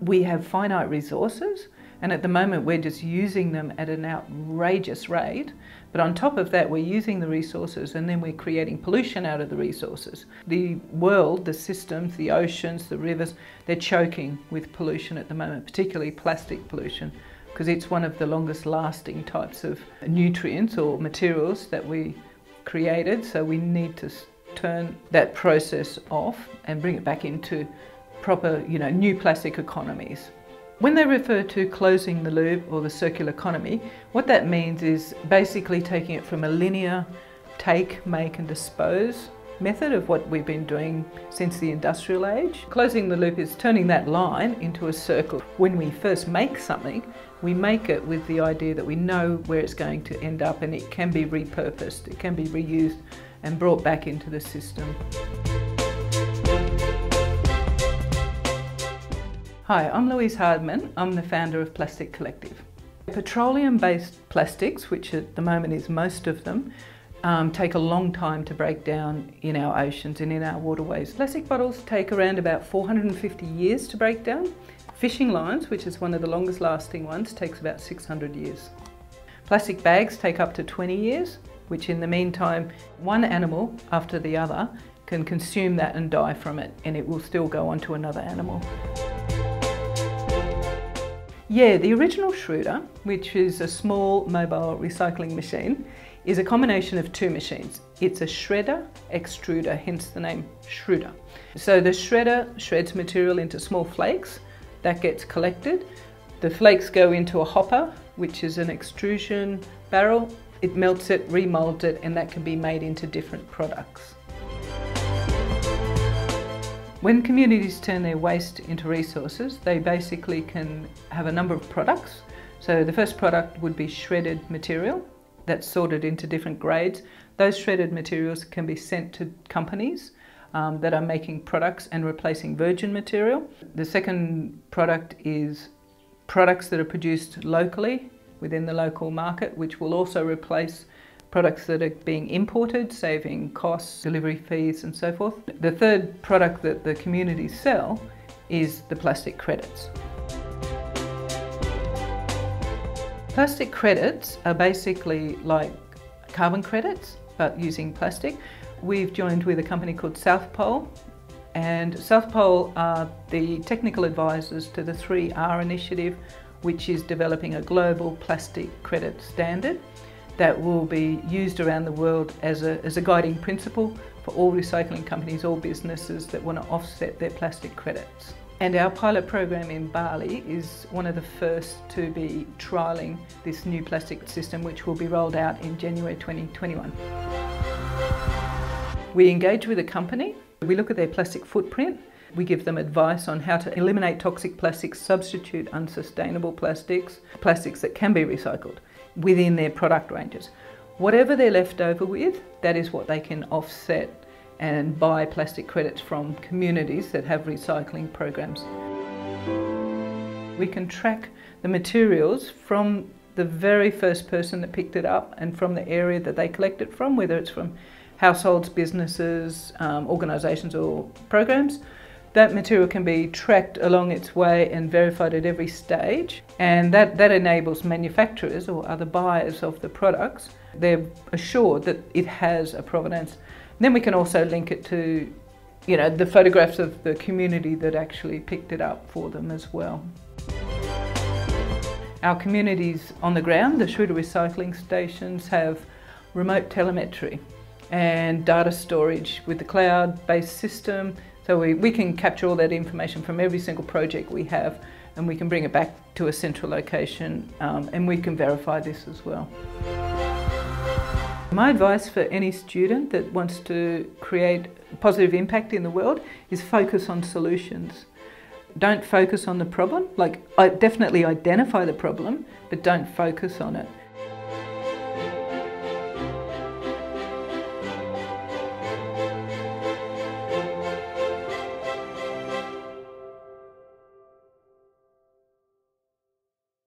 We have finite resources and at the moment we're just using them at an outrageous rate. But on top of that, we're using the resources and then we're creating pollution out of the resources. The world, the systems, the oceans, the rivers, they're choking with pollution at the moment, particularly plastic pollution, because it's one of the longest lasting types of nutrients or materials that we created. So we need to turn that process off and bring it back into proper, you know, new plastic economies. When they refer to closing the loop or the circular economy, what that means is basically taking it from a linear take, make and dispose method of what we've been doing since the industrial age. Closing the loop is turning that line into a circle. When we first make something, we make it with the idea that we know where it's going to end up and it can be repurposed, it can be reused and brought back into the system. Hi, I'm Louise Hardman. I'm the founder of Plastic Collective. Petroleum-based plastics, which at the moment is most of them, um, take a long time to break down in our oceans and in our waterways. Plastic bottles take around about 450 years to break down. Fishing lines, which is one of the longest lasting ones, takes about 600 years. Plastic bags take up to 20 years, which in the meantime, one animal after the other can consume that and die from it, and it will still go on to another animal. Yeah, the original Shruder, which is a small mobile recycling machine, is a combination of two machines. It's a shredder extruder, hence the name Shruder. So the shredder shreds material into small flakes that gets collected. The flakes go into a hopper, which is an extrusion barrel. It melts it, remolds it, and that can be made into different products. When communities turn their waste into resources, they basically can have a number of products. So the first product would be shredded material that's sorted into different grades. Those shredded materials can be sent to companies um, that are making products and replacing virgin material. The second product is products that are produced locally within the local market, which will also replace products that are being imported, saving costs, delivery fees and so forth. The third product that the communities sell is the plastic credits. Plastic credits are basically like carbon credits but using plastic. We've joined with a company called South Pole and South Pole are the technical advisors to the 3R initiative which is developing a global plastic credit standard that will be used around the world as a, as a guiding principle for all recycling companies, all businesses that want to offset their plastic credits. And our pilot program in Bali is one of the first to be trialling this new plastic system which will be rolled out in January 2021. We engage with a company, we look at their plastic footprint, we give them advice on how to eliminate toxic plastics, substitute unsustainable plastics, plastics that can be recycled within their product ranges. Whatever they're left over with, that is what they can offset and buy plastic credits from communities that have recycling programs. We can track the materials from the very first person that picked it up and from the area that they collect it from, whether it's from households, businesses, um, organisations or programs, that material can be tracked along its way and verified at every stage and that, that enables manufacturers or other buyers of the products, they're assured that it has a provenance. Then we can also link it to you know, the photographs of the community that actually picked it up for them as well. Our communities on the ground, the Shruder recycling stations have remote telemetry and data storage with the cloud-based system so we, we can capture all that information from every single project we have and we can bring it back to a central location um, and we can verify this as well. My advice for any student that wants to create positive impact in the world is focus on solutions. Don't focus on the problem, like definitely identify the problem, but don't focus on it.